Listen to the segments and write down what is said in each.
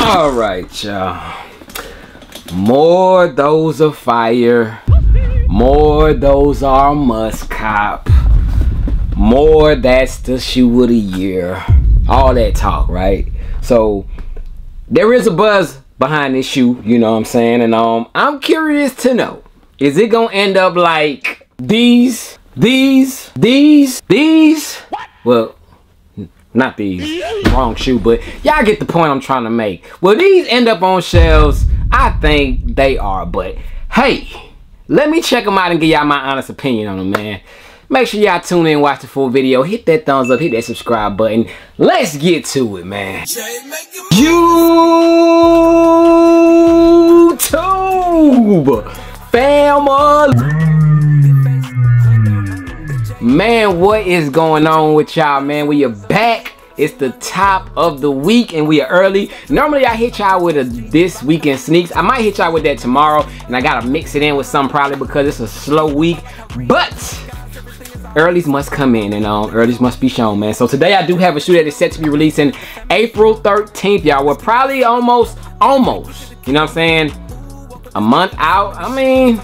All right, y'all. More those of fire. More those are must cop. More that's the shoe of the year. All that talk, right? So there is a buzz behind this shoe, you know what I'm saying? And um I'm curious to know, is it gonna end up like these, these, these, these? Well, not these, wrong shoe, but y'all get the point I'm trying to make. Will these end up on shelves? I think they are, but hey, let me check them out and give y'all my honest opinion on them, man. Make sure y'all tune in, watch the full video, hit that thumbs up, hit that subscribe button. Let's get to it, man. YouTube family. Man, what is going on with y'all, man? We are back. It's the top of the week and we are early. Normally I hit y'all with a this weekend sneaks. I might hit y'all with that tomorrow and I gotta mix it in with some probably because it's a slow week. But earlys must come in and um, earlys must be shown, man. So today I do have a shoe that is set to be released in April 13th, y'all. We're probably almost, almost, you know what I'm saying? A month out. I mean,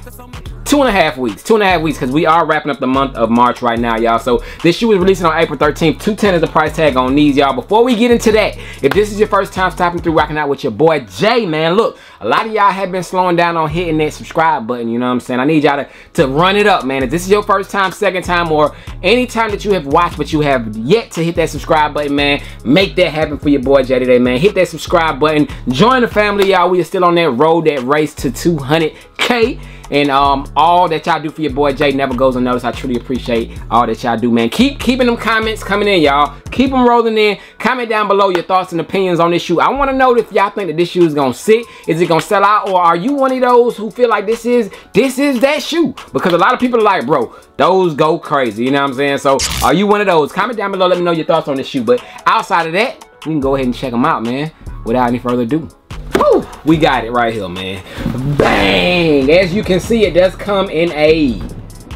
two and a half weeks. Two and a half weeks because we are wrapping up the month of march right now y'all. So this shoe is releasing on april 13th 210 is the price tag on these y'all. Before we get into that if this is your first time stopping through rocking out with your boy jay man look a lot of y'all have been slowing down on hitting that subscribe button you know what i'm saying? I need y'all to to run it up man. If this is your first time second time or any time that you have watched but you have yet to hit that subscribe button man make that happen for your boy jay today man. Hit that subscribe button. Join the family y'all. We are still on that road that race to 200k and um, all that y'all do for your boy Jay never goes unnoticed. I truly appreciate all that y'all do, man. Keep keeping them comments coming in, y'all. Keep them rolling in. Comment down below your thoughts and opinions on this shoe. I want to know if y'all think that this shoe is gonna sit. Is it gonna sell out, or are you one of those who feel like this is this is that shoe? Because a lot of people are like, bro, those go crazy. You know what I'm saying? So are you one of those? Comment down below. Let me know your thoughts on this shoe. But outside of that, we can go ahead and check them out, man. Without any further ado. Woo, we got it right here, man. Bang! As you can see, it does come in a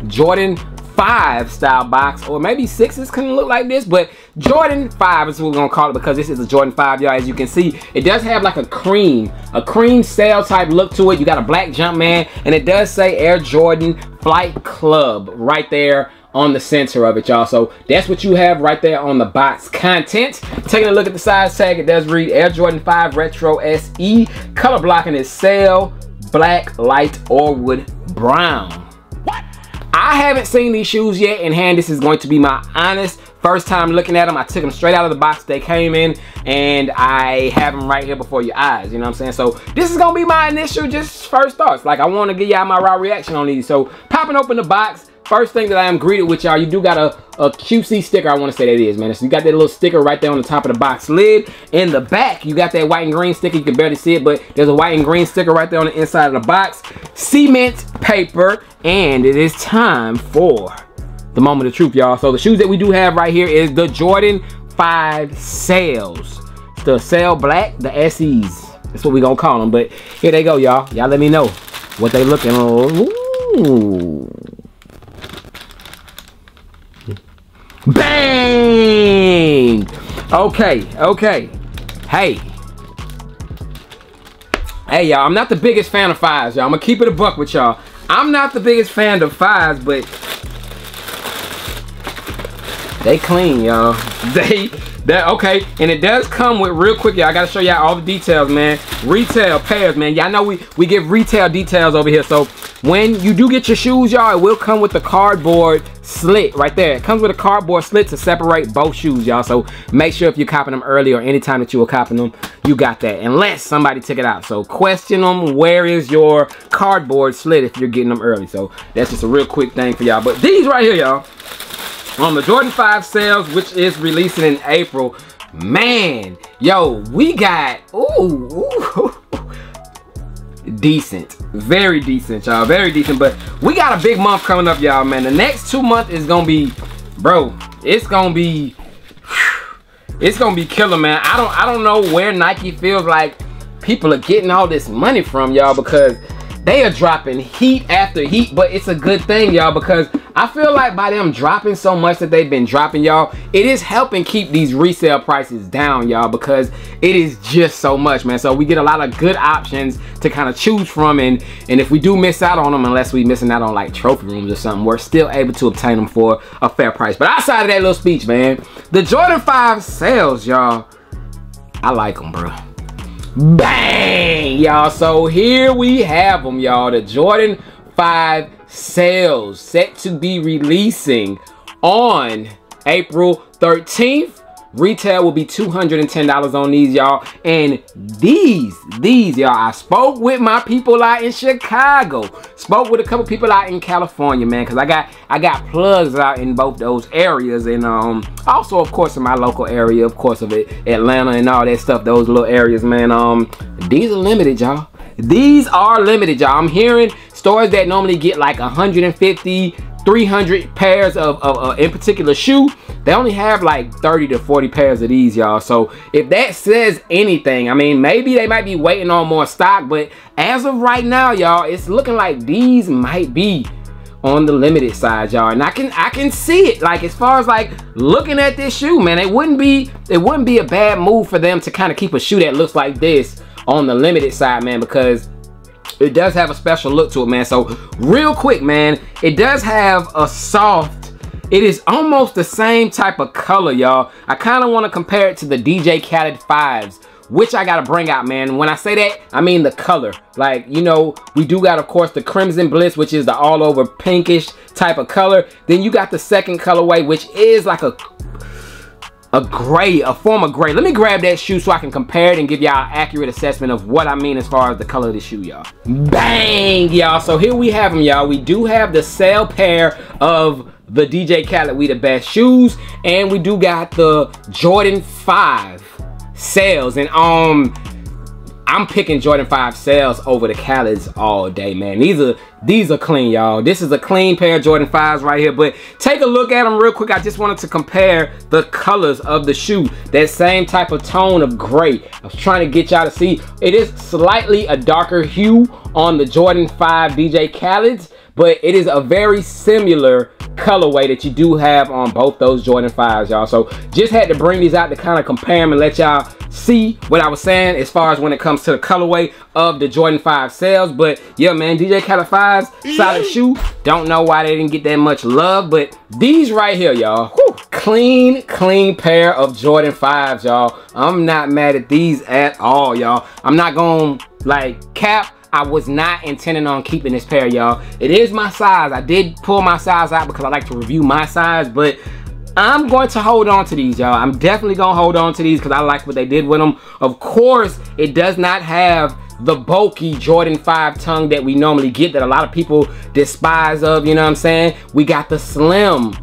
Jordan 5 style box, or maybe 6s can look like this, but Jordan 5 is what we're gonna call it because this is a Jordan 5, y'all. As you can see, it does have like a cream, a cream sail type look to it. You got a black Jumpman, and it does say Air Jordan Flight Club right there on the center of it, y'all. So that's what you have right there on the box content. Taking a look at the size tag, it does read Air Jordan 5 Retro SE. Color blocking is sail, black, light, orewood brown. What? I haven't seen these shoes yet in hand. This is going to be my honest first time looking at them. I took them straight out of the box they came in and I have them right here before your eyes. You know what I'm saying? So this is to be my initial just first thoughts. Like I want to give y'all my raw reaction on these. So popping open the box, First thing that I am greeted with y'all, you do got a, a QC sticker, I want to say that is, man. So you got that little sticker right there on the top of the box lid. In the back, you got that white and green sticker. You can barely see it, but there's a white and green sticker right there on the inside of the box. Cement paper, and it is time for the moment of truth, y'all. So the shoes that we do have right here is the Jordan 5 sails. The Sail Black, the SEs. That's what we gonna call them. But here they go, y'all. Y'all let me know what they looking. Ooh. Bang! Okay, okay. Hey. Hey, y'all, I'm not the biggest fan of fives, y'all. I'm gonna keep it a buck with y'all. I'm not the biggest fan of fives, but they clean, y'all. They, that okay, and it does come with real quick, y'all. I gotta show y'all all the details, man. Retail pairs, man. Y'all know we we give retail details over here, so when you do get your shoes, y'all, it will come with the cardboard slit right there. It comes with a cardboard slit to separate both shoes, y'all. So make sure if you're copping them early or anytime that you were copping them, you got that. Unless somebody took it out. So question them, where is your cardboard slit if you're getting them early. So that's just a real quick thing for y'all. But these right here, y'all, on the Jordan 5 sails, which is releasing in April, man, yo, we got, ooh, ooh. Decent very decent y'all very decent but we got a big month coming up y'all man. The next two months is gonna be bro it's gonna be it's gonna be killer man. I don't i don't know where nike feels like people are getting all this money from y'all because they are dropping heat after heat but it's a good thing y'all because I feel like by them dropping so much that they've been dropping, y'all, it is helping keep these resale prices down, y'all, because it is just so much, man. So we get a lot of good options to kind of choose from, and and if we do miss out on them, unless we missing out on like trophy rooms or something, we're still able to obtain them for a fair price. But outside of that little speech, man, the Jordan 5 sails, y'all, I like them, bro. Bang, y'all. So here we have them, y'all. The Jordan 5 sails set to be releasing on April 13th. Retail will be $210 on these, y'all. And these, these, y'all, I spoke with my people out in Chicago. Spoke with a couple people out in California, man, because I got I got plugs out in both those areas. And um also, of course, in my local area, of course, of it, Atlanta and all that stuff, those little areas, man. Um, these are limited, y'all. These are limited, y'all. I'm hearing stores that normally get like 150, 300 pairs of, of uh, in particular shoe. They only have like 30 to 40 pairs of these y'all. So if that says anything i mean maybe they might be waiting on more stock but as of right now y'all it's looking like these might be on the limited side y'all. And i can i can see it. Like as far as like looking at this shoe man it wouldn't be it wouldn't be a bad move for them to kind of keep a shoe that looks like this on the limited side man because it does have a special look to it, man. So real quick, man, it does have a soft, it is almost the same type of color, y'all. I kind of want to compare it to the DJ Khaled 5s which I gotta bring out, man. When I say that, I mean the color. Like, you know, we do got, of course, the Crimson Bliss, which is the all over pinkish type of color. Then you got the second colorway, which is like a a gray, a form of gray. Let me grab that shoe so I can compare it and give y'all accurate assessment of what I mean as far as the color of the shoe, y'all. Bang, y'all. So here we have them, y'all. We do have the sail pair of the DJ Khaled We The Best shoes. And we do got the Jordan 5 sails. And um, I'm picking Jordan 5 sails over the Khaled's all day, man. These are these are clean, y'all. This is a clean pair of Jordan 5s right here. But take a look at them real quick. I just wanted to compare the colors of the shoe. That same type of tone of gray. I was trying to get y'all to see. It is slightly a darker hue on the Jordan 5 DJ Khaled's. But it is a very similar colorway that you do have on both those Jordan 5s, y'all. So just had to bring these out to kind of compare them and let y'all see what I was saying as far as when it comes to the colorway of the Jordan 5 sails. But yeah, man, DJ Khaled 5s, solid shoe. Don't know why they didn't get that much love, but these right here, y'all, clean, clean pair of Jordan 5s, y'all. I'm not mad at these at all, y'all. I'm not going to like cap I was not intending on keeping this pair, y'all. It is my size. I did pull my size out because I like to review my size, but I'm going to hold on to these, y'all. I'm definitely going to hold on to these because I like what they did with them. Of course, it does not have the bulky Jordan 5 tongue that we normally get that a lot of people despise of, you know what I'm saying? We got the slim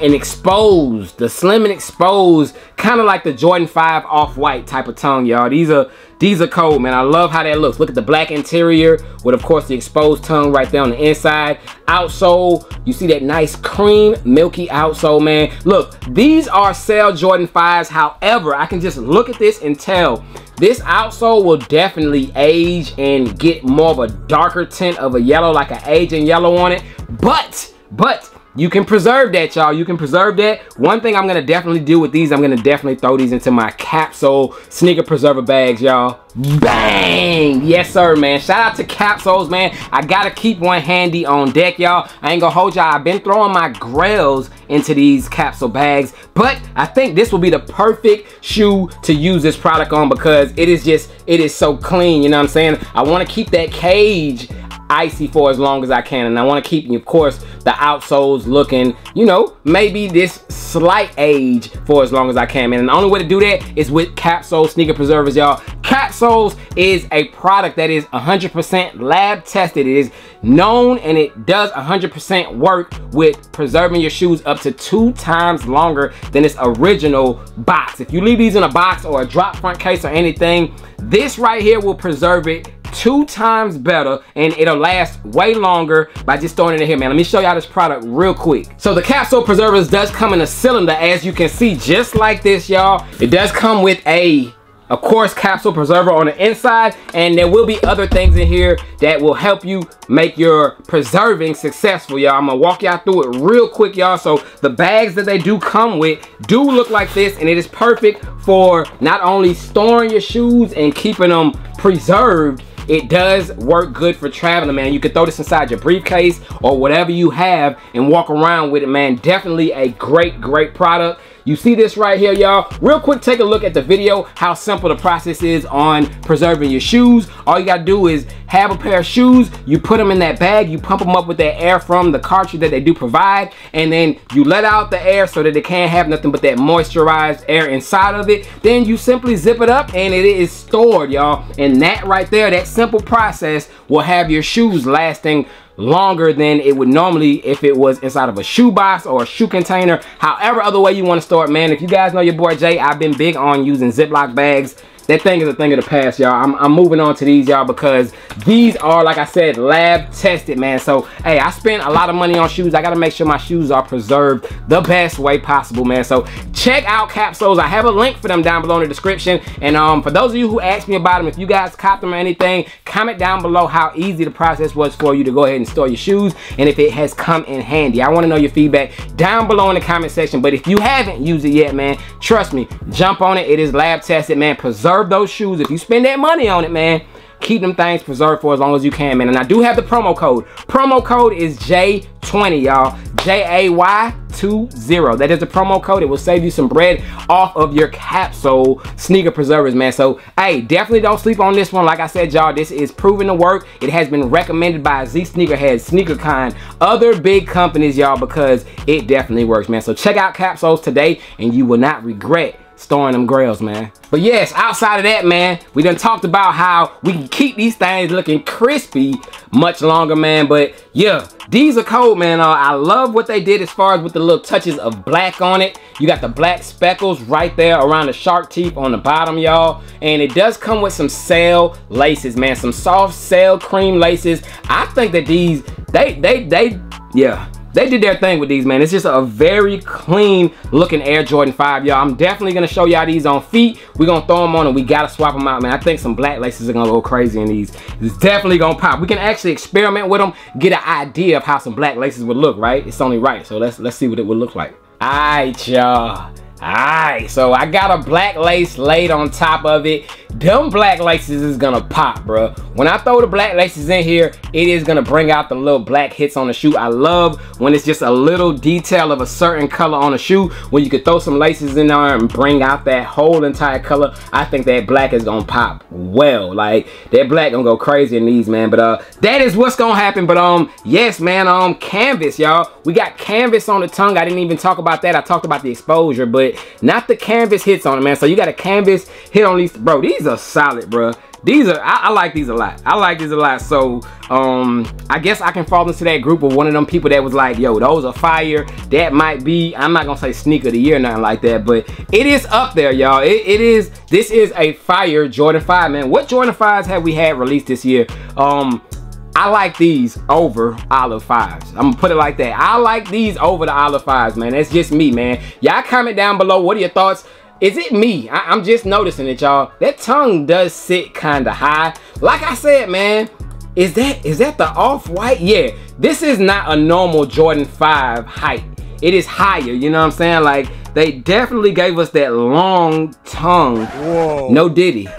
and exposed, the slim and exposed, kind of like the Jordan 5 off-white type of tongue, y'all. These are these are cold, man. I love how that looks. Look at the black interior with, of course, the exposed tongue right there on the inside. Outsole, you see that nice cream, milky outsole, man. Look, these are sail Jordan 5s. However, I can just look at this and tell this outsole will definitely age and get more of a darker tint of a yellow, like an aging yellow on it. But, but, you can preserve that, y'all. You can preserve that. One thing I'm going to definitely do with these, I'm going to definitely throw these into my capsule sneaker preserver bags, y'all. Bang! Yes, sir, man. Shout out to Capsoles, man. I got to keep one handy on deck, y'all. I ain't going to hold y'all. I've been throwing my grails into these capsule bags, but I think this will be the perfect shoe to use this product on because it is just, it is so clean, you know what I'm saying? I want to keep that cage icy for as long as I can. And I want to keep, of course, the outsoles looking, you know, maybe this slight age for as long as I can. And the only way to do that is with Capsule Sneaker Preservers, y'all. Capsoles is a product that is 100% lab tested. It is known and it does 100% work with preserving your shoes up to two times longer than its original box. If you leave these in a box or a drop front case or anything, this right here will preserve it two times better and it'll last way longer by just throwing it in here, man. Let me show y'all this product real quick. So the capsule preservers does come in a cylinder, as you can see, just like this, y'all. It does come with a of course, capsule preserver on the inside, and there will be other things in here that will help you make your preserving successful, y'all. I'm gonna walk y'all through it real quick, y'all. So the bags that they do come with do look like this, and it is perfect for not only storing your shoes and keeping them preserved, it does work good for traveling, man. You can throw this inside your briefcase or whatever you have and walk around with it, man. Definitely a great, great product. You see this right here, y'all. Real quick, take a look at the video, how simple the process is on preserving your shoes. All you gotta do is have a pair of shoes, you put them in that bag, you pump them up with that air from the cartridge that they do provide, and then you let out the air so that it can't have nothing but that moisturized air inside of it. Then you simply zip it up and it is stored, y'all. And that right there, that simple process will have your shoes lasting longer than it would normally if it was inside of a shoe box or a shoe container. However other way you want to store it, man. If you guys know your boy Jay, I've been big on using Ziploc bags that thing is a thing of the past, y'all. I'm, I'm moving on to these, y'all, because these are, like I said, lab tested, man. So, hey, I spent a lot of money on shoes. I got to make sure my shoes are preserved the best way possible, man. So, check out Capsoles. I have a link for them down below in the description. And um, for those of you who asked me about them, if you guys cop them or anything, comment down below how easy the process was for you to go ahead and store your shoes and if it has come in handy. I want to know your feedback down below in the comment section. But if you haven't used it yet, man, trust me, jump on it. It is lab tested, man. Preserve preserve those shoes. If you spend that money on it, man, keep them things preserved for as long as you can, man. And I do have the promo code. Promo code is J20, y'all. J-A-Y-20. That is the promo code. It will save you some bread off of your capsule sneaker preservers, man. So, hey, definitely don't sleep on this one. Like I said, y'all, this is proven to work. It has been recommended by Z Sneakerhead, SneakerCon, other big companies, y'all, because it definitely works, man. So check out Capsoles today, and you will not regret storing them grails, man. But yes, outside of that, man, we done talked about how we can keep these things looking crispy much longer, man. But yeah, these are cold, man. Uh, I love what they did as far as with the little touches of black on it. You got the black speckles right there around the shark teeth on the bottom, y'all. And it does come with some sail laces, man. Some soft sail cream laces. I think that these, they, they, they, yeah, they did their thing with these, man. It's just a very clean looking Air Jordan 5, y'all. I'm definitely gonna show y'all these on feet. We're gonna throw them on and we gotta swap them out, man. I think some black laces are gonna go crazy in these. It's definitely gonna pop. We can actually experiment with them, get an idea of how some black laces would look, right? It's only right, so let's let's see what it would look like. All right, y'all. Alright, so I got a black lace laid on top of it. Them black laces is gonna pop, bro. When I throw the black laces in here, it is gonna bring out the little black hits on the shoe. I love when it's just a little detail of a certain color on a shoe, when you could throw some laces in there and bring out that whole entire color. I think that black is gonna pop well. Like, that black gonna go crazy in these, man. But uh, that is what's gonna happen. But um, yes, man, um, canvas, y'all. We got canvas on the tongue. I didn't even talk about that. I talked about the exposure, but not the canvas hits on it, man. So you got a canvas hit on these. Bro, these are solid, bro. These are, I, I, like these a lot. I like these a lot. So, um, I guess I can fall into that group of one of them people that was like, yo, those are fire. That might be, I'm not gonna say sneaker of the year or nothing like that, but it is up there, y'all. It, it is, this is a fire Jordan 5, man. What Jordan 5s have we had released this year? Um, I like these over Olive 5s. I'm gonna put it like that. I like these over the Olive 5s, man. That's just me, man. Y'all comment down below. What are your thoughts? Is it me? I am just noticing it, y'all. That tongue does sit kind of high. Like I said, man, is that is that the off-white? Yeah, this is not a normal Jordan 5 height. It is higher, you know what I'm saying? Like, they definitely gave us that long tongue. Whoa. No Diddy.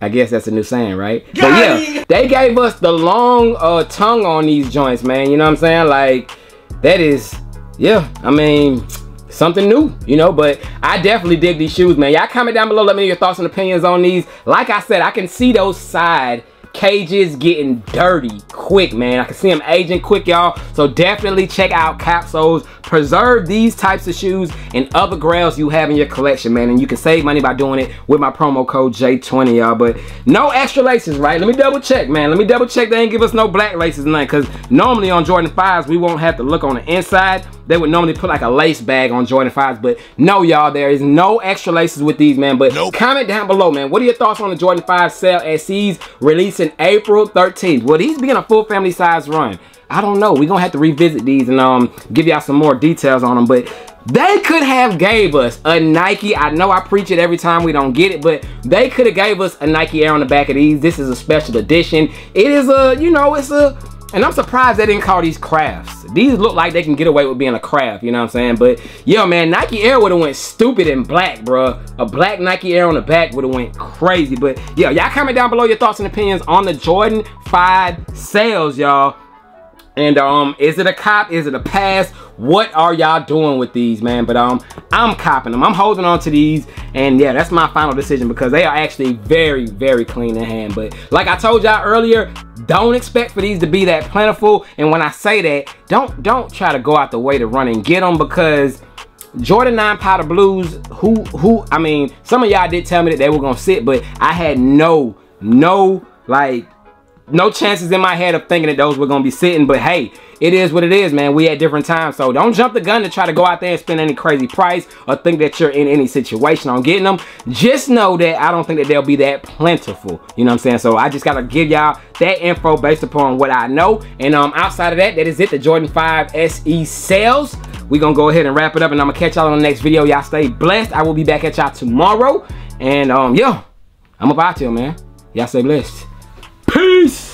I guess that's a new saying, right? Got but yeah, they gave us the long uh, tongue on these joints, man. You know what I'm saying? Like, that is, yeah, I mean, something new, you know, but I definitely dig these shoes, man. Y'all comment down below, let me know your thoughts and opinions on these. Like I said, I can see those side cages getting dirty quick, man. I can see them aging quick, y'all. So definitely check out Capsoles. Preserve these types of shoes and other grails you have in your collection, man. And you can save money by doing it with my promo code J20, y'all. But no extra laces, right? Let me double check, man. Let me double check they ain't give us no black laces tonight. Because normally on Jordan 5s, we won't have to look on the inside they would normally put like a lace bag on Jordan 5s, but no, y'all, there is no extra laces with these, man. But nope. comment down below, man. What are your thoughts on the Jordan 5 sail as these releasing April 13th? Will these be in a full family size run? I don't know. We're gonna have to revisit these and um give y'all some more details on them. But they could have gave us a Nike. I know I preach it every time we don't get it, but they could have gave us a Nike Air on the back of these. This is a special edition. It is a, you know, it's a and I'm surprised they didn't call these crafts. These look like they can get away with being a craft, you know what I'm saying? But yo, man, Nike Air would have went stupid in black, bro. A black Nike Air on the back would have went crazy. But yeah, y'all comment down below your thoughts and opinions on the Jordan 5 sails, y'all. And um, is it a cop? Is it a pass? What are y'all doing with these, man? But um, I'm copping them. I'm holding on to these. And yeah, that's my final decision because they are actually very, very clean in hand. But like I told y'all earlier, don't expect for these to be that plentiful. And when I say that, don't don't try to go out the way to run and get them because Jordan 9 powder blues, who who I mean, some of y'all did tell me that they were gonna sit, but I had no, no like no chances in my head of thinking that those were gonna be sitting, but hey, it is what it is, man. We at different times, so don't jump the gun to try to go out there and spend any crazy price or think that you're in any situation on getting them. Just know that I don't think that they'll be that plentiful. You know what I'm saying? So I just gotta give y'all that info based upon what I know. And um, outside of that, that is it. The Jordan 5 SE sails. we gonna go ahead and wrap it up, and I'm gonna catch y'all on the next video. Y'all stay blessed. I will be back at y'all tomorrow. And um, yo, I'm about to, man. Y'all stay blessed. Peace!